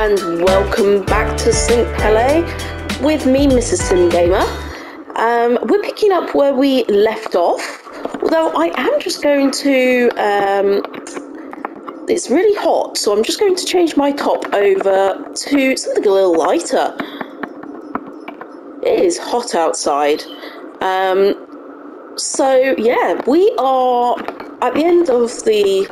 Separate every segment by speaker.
Speaker 1: and welcome back to St Kalle with me, Mrs. Sim Gamer. Um, we're picking up where we left off, although I am just going to. Um, it's really hot, so I'm just going to change my top over to something a little lighter. It is hot outside. Um, so, yeah, we are at the end of the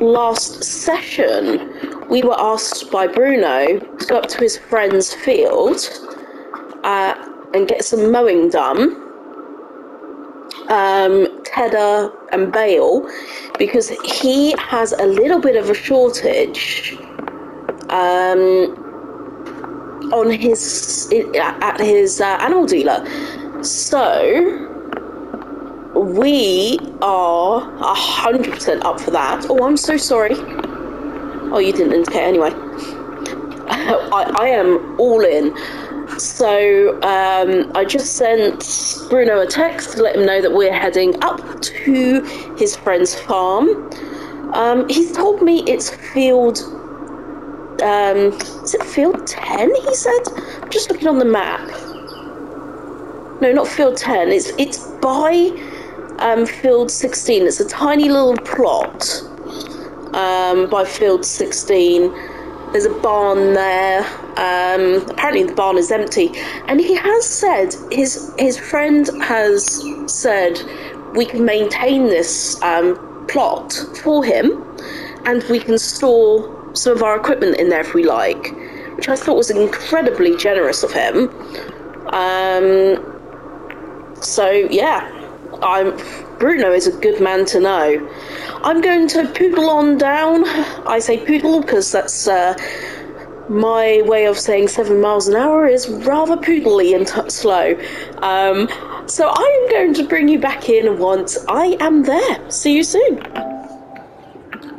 Speaker 1: last session we were asked by Bruno to go up to his friend's field uh, and get some mowing done. Um, Tedder and Bale, because he has a little bit of a shortage um, on his at his uh, animal dealer. So we are hundred percent up for that. Oh, I'm so sorry. Oh, you didn't indicate anyway. I, I am all in. So um, I just sent Bruno a text to let him know that we're heading up to his friend's farm. Um, he's told me it's field. Um, is it field 10? He said. I'm just looking on the map. No, not field 10. It's it's by um, field 16. It's a tiny little plot um, by field 16. There's a barn there. Um, apparently, the barn is empty, and he has said his his friend has said we can maintain this um, plot for him, and we can store some of our equipment in there if we like, which I thought was incredibly generous of him. Um, so yeah, I'm Bruno is a good man to know. I'm going to poodle on down. I say poodle because that's uh, my way of saying seven miles an hour is rather poodly and t- slow. Um, so I am going to bring you back in once I am there. See you soon.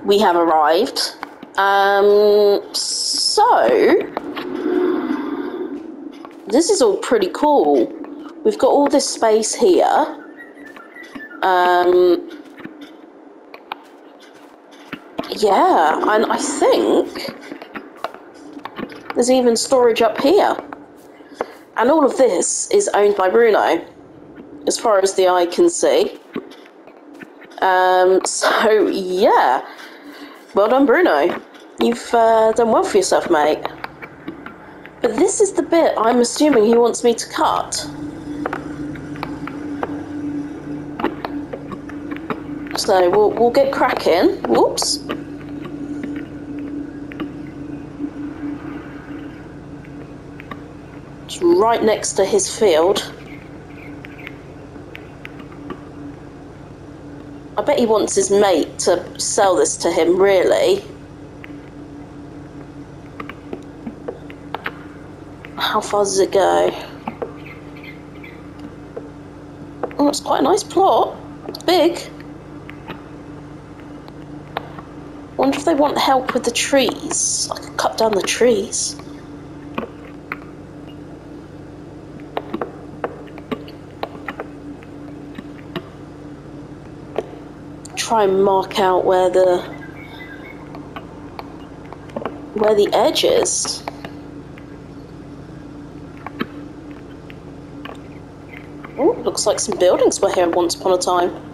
Speaker 1: We have arrived. Um, so this is all pretty cool. We've got all this space here. Um, yeah, and I think there's even storage up here. And all of this is owned by Bruno, as far as the eye can see. Um, so, yeah. Well done, Bruno. You've uh, done well for yourself, mate. But this is the bit I'm assuming he wants me to cut. So we'll, we'll get cracking. Whoops. It's right next to his field. I bet he wants his mate to sell this to him, really. How far does it go? Oh, it's quite a nice plot. It's big. Wonder if they want help with the trees. I could cut down the trees. Try and mark out where the where the edge is. Oh, looks like some buildings were here once upon a time.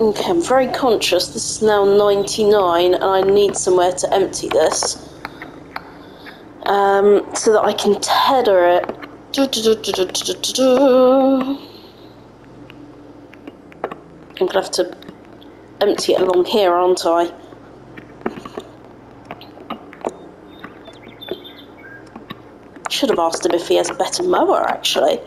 Speaker 1: Okay, I'm very conscious. This is now 99 and I need somewhere to empty this. Um, so that I can tether it. I'm gonna have to empty it along here, aren't I? Should have asked him if he has a better mower, actually.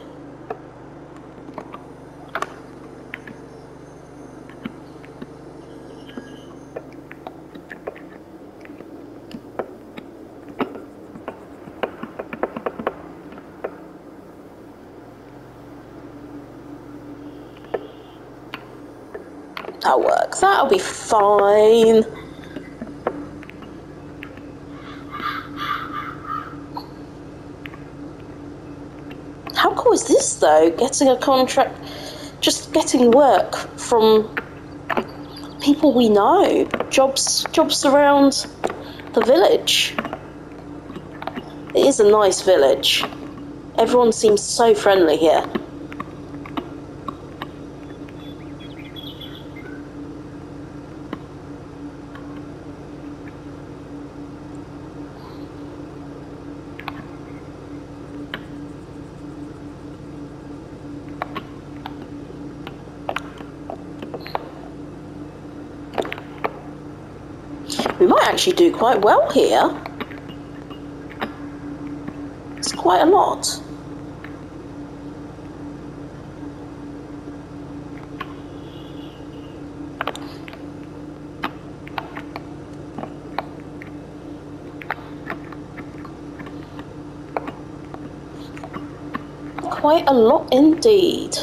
Speaker 1: That works. That'll be fine. How cool is this though? Getting a contract, just getting work from people we know, jobs, jobs around the village. It is a nice village. Everyone seems so friendly here. Might actually do quite well here. It's quite a lot. Quite a lot indeed.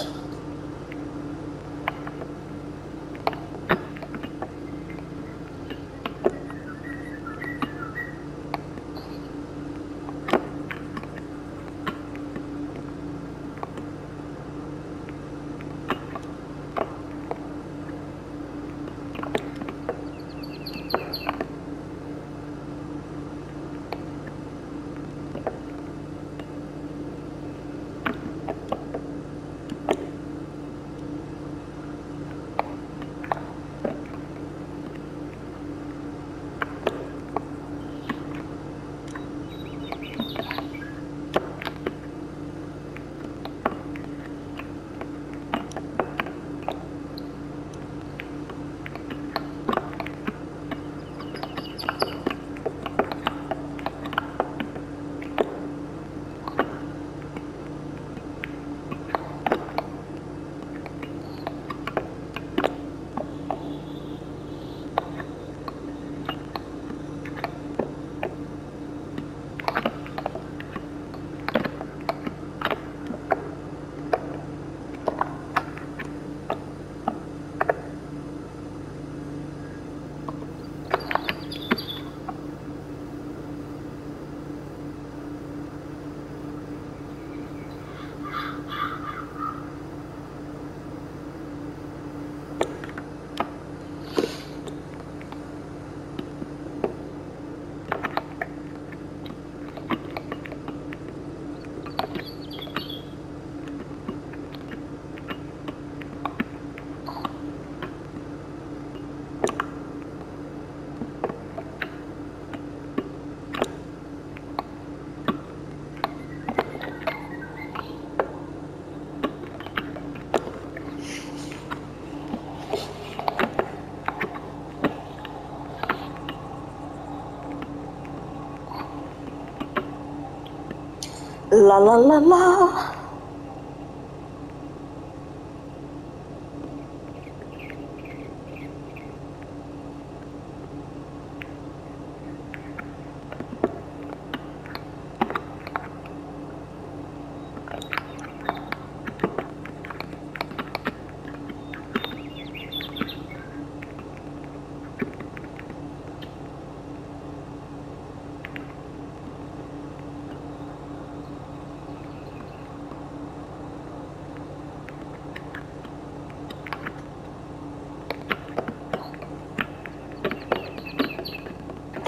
Speaker 1: La la la la.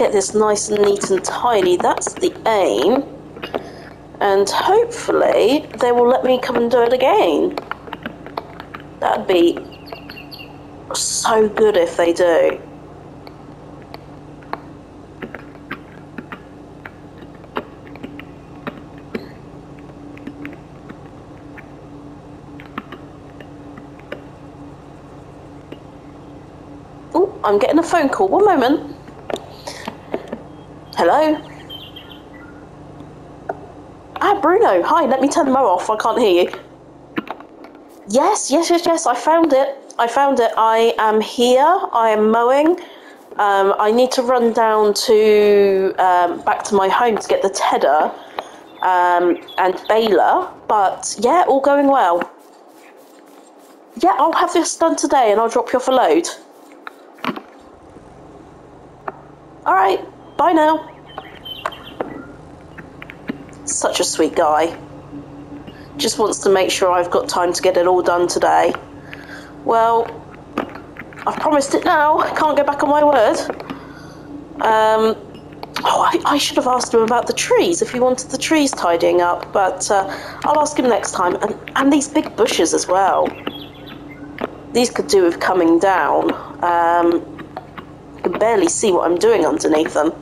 Speaker 1: Get this nice and neat and tidy. That's the aim. And hopefully they will let me come and do it again. That'd be so good if they do. I'm getting a phone call. One moment. Hello? Ah, Bruno. Hi, let me turn the mower off. I can't hear you. Yes, yes, yes, yes. I found it. I found it. I am here. I am mowing. Um, I need to run down to um, back to my home to get the tedder um, and baler. But yeah, all going well. Yeah, I'll have this done today and I'll drop you off a load. All right. Bye now. Such a sweet guy. just wants to make sure I've got time to get it all done today. Well, I've promised it now. I can't go back on my word. Um, oh, I, I, should have asked him about the trees if he wanted the trees tidying up, but uh, I'll ask him next time. And, and these big bushes as well. These could do with coming down. Um, I can barely see what I'm doing underneath them.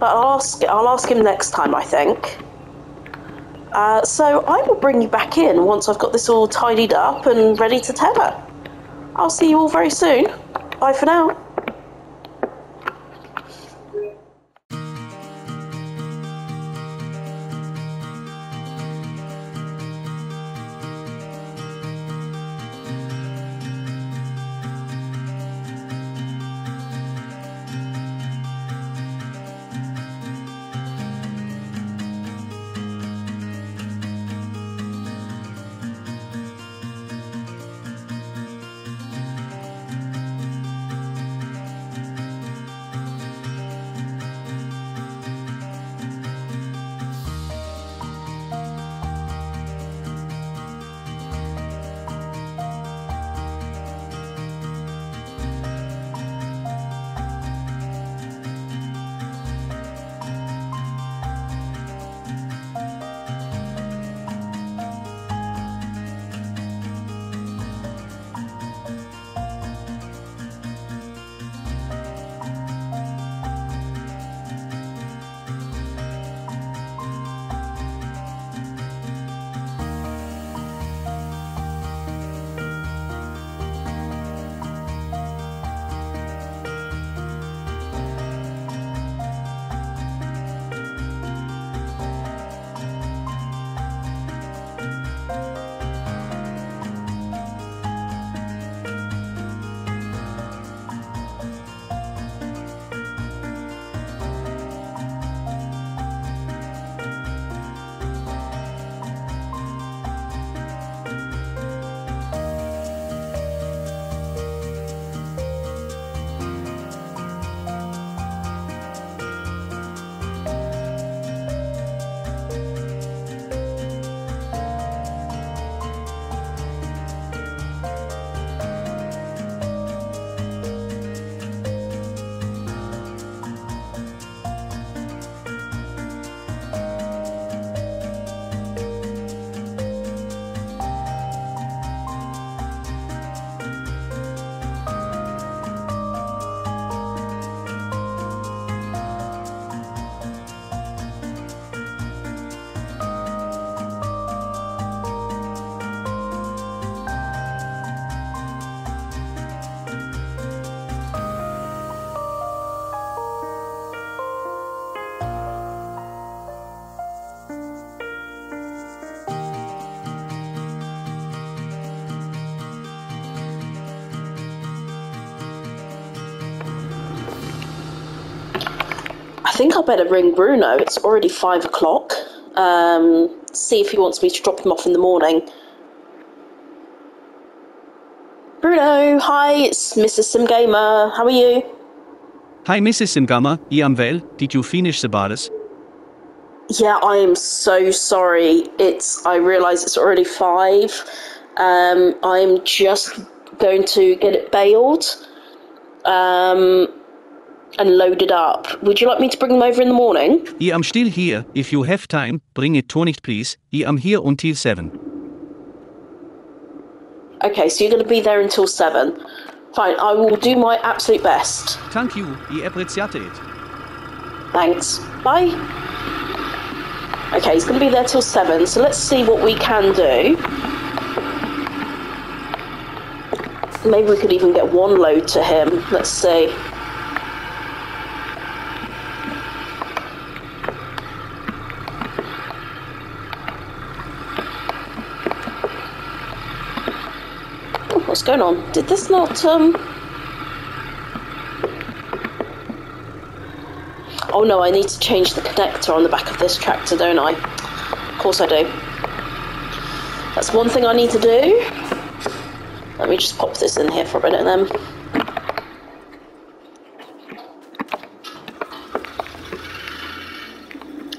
Speaker 1: But I'll ask, I'll ask him next time, I think. Uh, so I will bring you back in once I've got this all tidied up and ready to tether. I'll see you all very soon. Bye for now. Think I better ring Bruno. It's already five o'clock. Um, see if he wants me to drop him off in the morning. Bruno, hi, it's Mrs. Simgamer. How are you?
Speaker 2: Hi, Mrs. Simgamer. I am well. Did you finish the bars?
Speaker 1: Yeah, I am so sorry. It's I realise it's already five. Um, I'm just going to get it baled. Um, and loaded up. Would you like me to bring them over in the morning?
Speaker 2: I am still here. If you have time, bring it tonight, please. I am here until 7.
Speaker 1: Okay, so you're going to be there until 7. Fine, I will do my absolute best.
Speaker 2: Thank you. I appreciate it.
Speaker 1: Thanks. Bye. Okay, he's going to be there till 7, so let's see what we can do. Maybe we could even get one load to him. Let's see. What's going on? Did this not, um... Oh no, I need to change the connector on the back of this tractor, don't I? Of course I do. That's one thing I need to do. Let me just pop this in here for a minute then.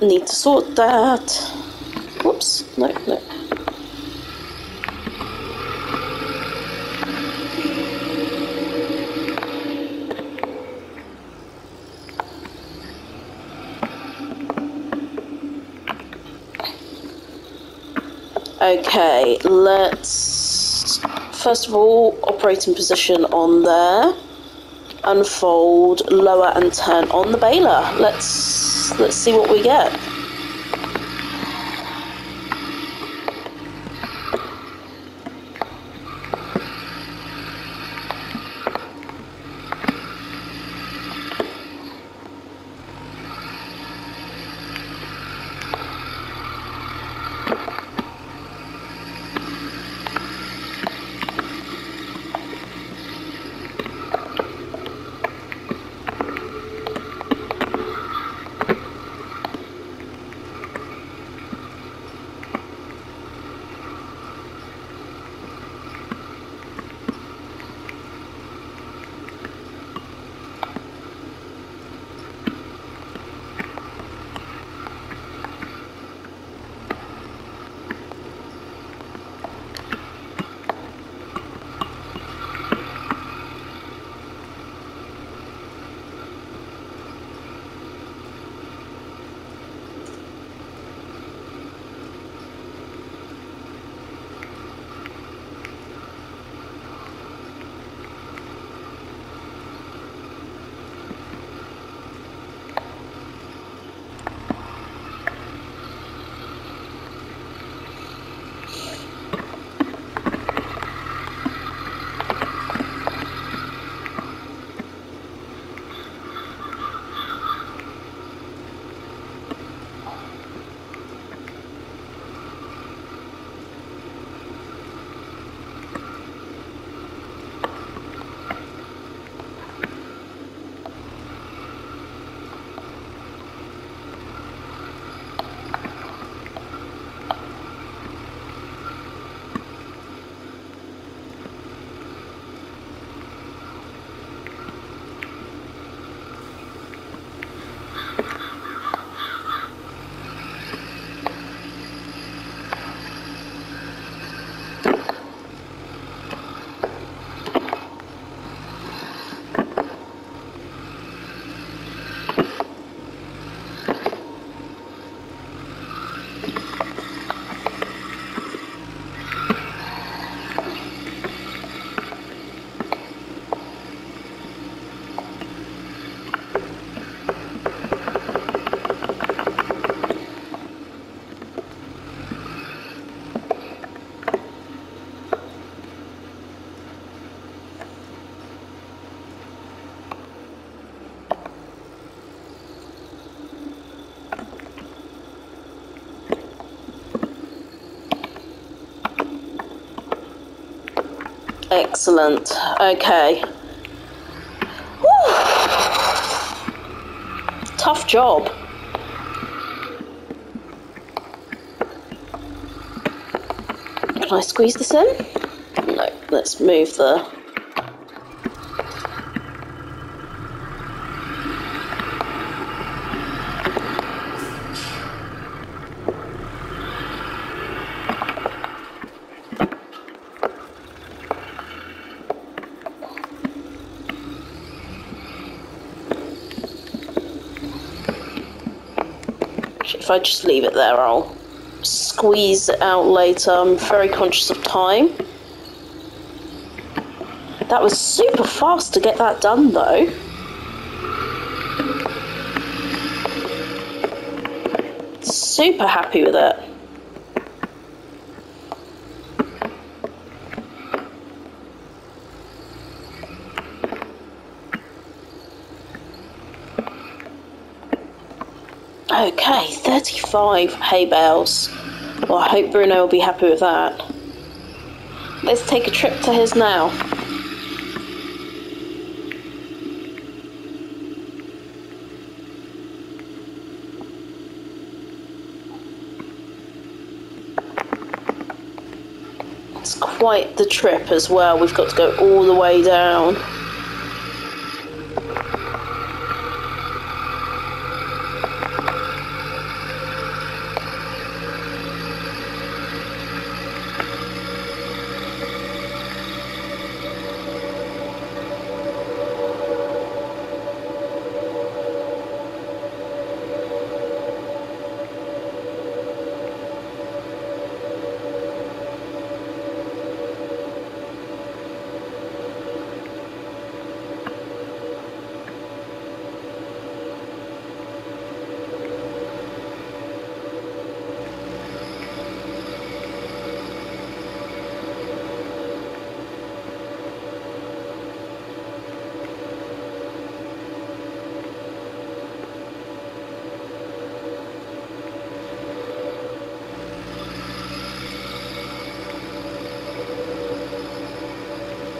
Speaker 1: Need to sort that. Whoop. Oops. No, no. Okay, let's first of all operating position on there. Unfold, lower and turn on the baler. Let's let's see what we get. Excellent. Okay. Tough job. Can I squeeze this in? No, let's move the I just leave it there, I'll squeeze it out later. I'm very conscious of time. That was super fast to get that done, though. Super happy with it. Okay, 35 hay bales. Well, I hope Bruno will be happy with that. Let's take a trip to his now. It's quite the trip as well. We've got to go all the way down.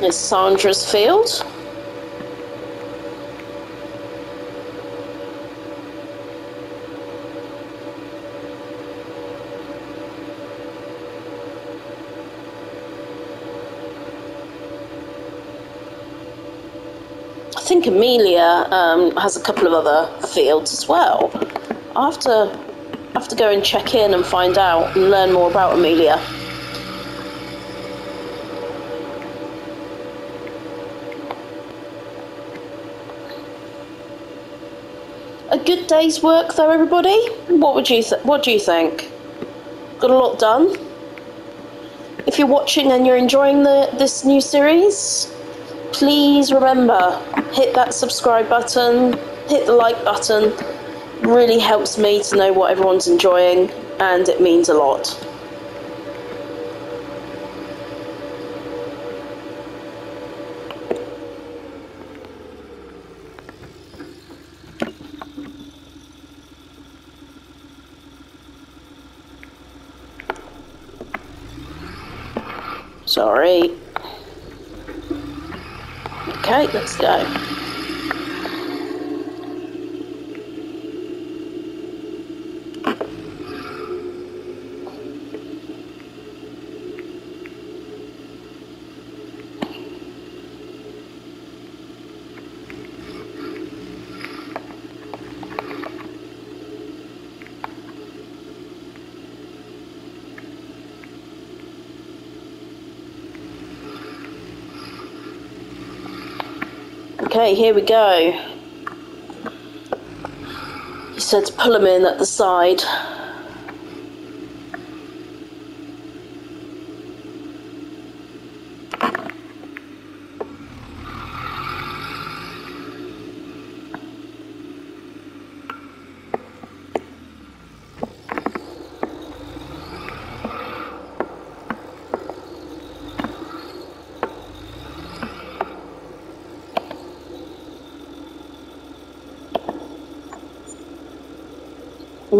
Speaker 1: Is Sandra's field? I think Amelia um, has a couple of other fields as well. I have to I have to go and check in and find out and learn more about Amelia. A good day's work, though, everybody. What would you th- What do you think? Got a lot done. If you're watching and you're enjoying the this new series, please remember hit that subscribe button, hit the like button. Really helps me to know what everyone's enjoying, and it means a lot. Sorry. Okay, let's go. Here we go. He said to pull him in at the side.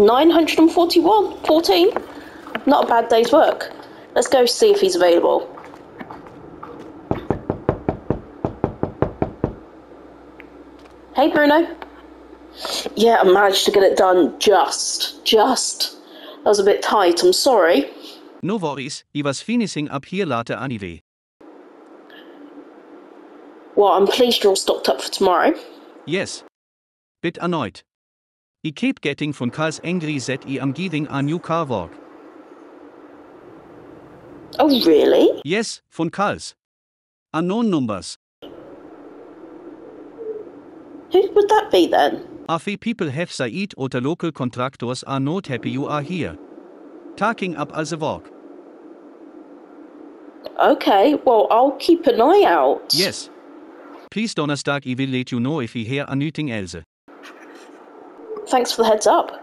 Speaker 1: Nine hundred and forty-one. Fourteen. Not a bad day's work. Let's go see if he's available. Hey, Bruno. Yeah, I managed to get it done just. Just. That was a bit tight, I'm sorry.
Speaker 2: No worries, I was finishing up here later anyway.
Speaker 1: Well, I'm pleased you're all stocked up for tomorrow.
Speaker 2: Yes. Bit annoyed. I keep getting von Karls angry that I am giving a new car work.
Speaker 1: Oh, really?
Speaker 2: Yes, von Karls. Unknown numbers.
Speaker 1: Who would that be then?
Speaker 2: Afi people have said or the local contractors are not happy you are here. Talking up as a work.
Speaker 1: Okay, well, I'll keep an eye out.
Speaker 2: Yes. Please Donnerstag I will let you know if I hear anything else.
Speaker 1: Thanks for the heads up.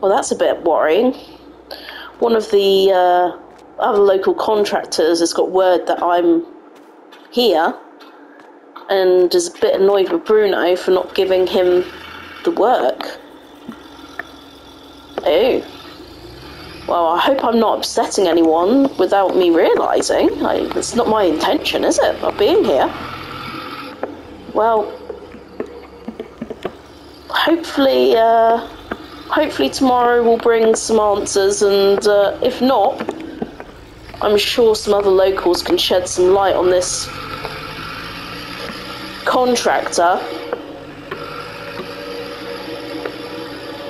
Speaker 1: Well, that's a bit worrying. One of the uh, other local contractors has got word that I'm here and is a bit annoyed with Bruno for not giving him the work. Oh. Well, I hope I'm not upsetting anyone without me realising. It's not my intention, is it, of being here? Well, hopefully, uh, hopefully tomorrow will bring some answers, and uh, if not, I'm sure some other locals can shed some light on this contractor.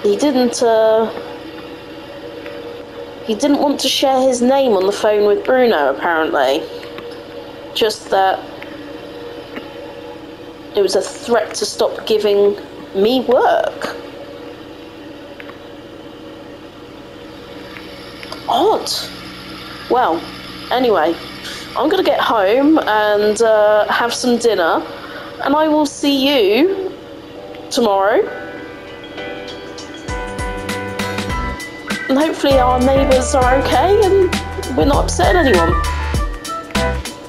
Speaker 1: He didn't. Uh, he didn't want to share his name on the phone with Bruno, apparently. Just that it was a threat to stop giving me work. Odd. Well, anyway, I'm gonna get home and uh, have some dinner, and I will see you tomorrow. And hopefully, our neighbours are okay and we're not upsetting anyone.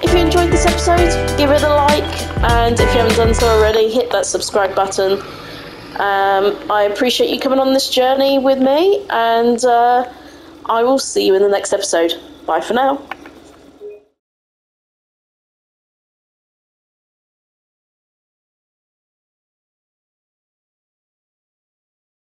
Speaker 1: If you enjoyed this episode, give it a like, and if you haven't done so already, hit that subscribe button. Um, I appreciate you coming on this journey with me, and uh, I will see you in the next episode. Bye for now.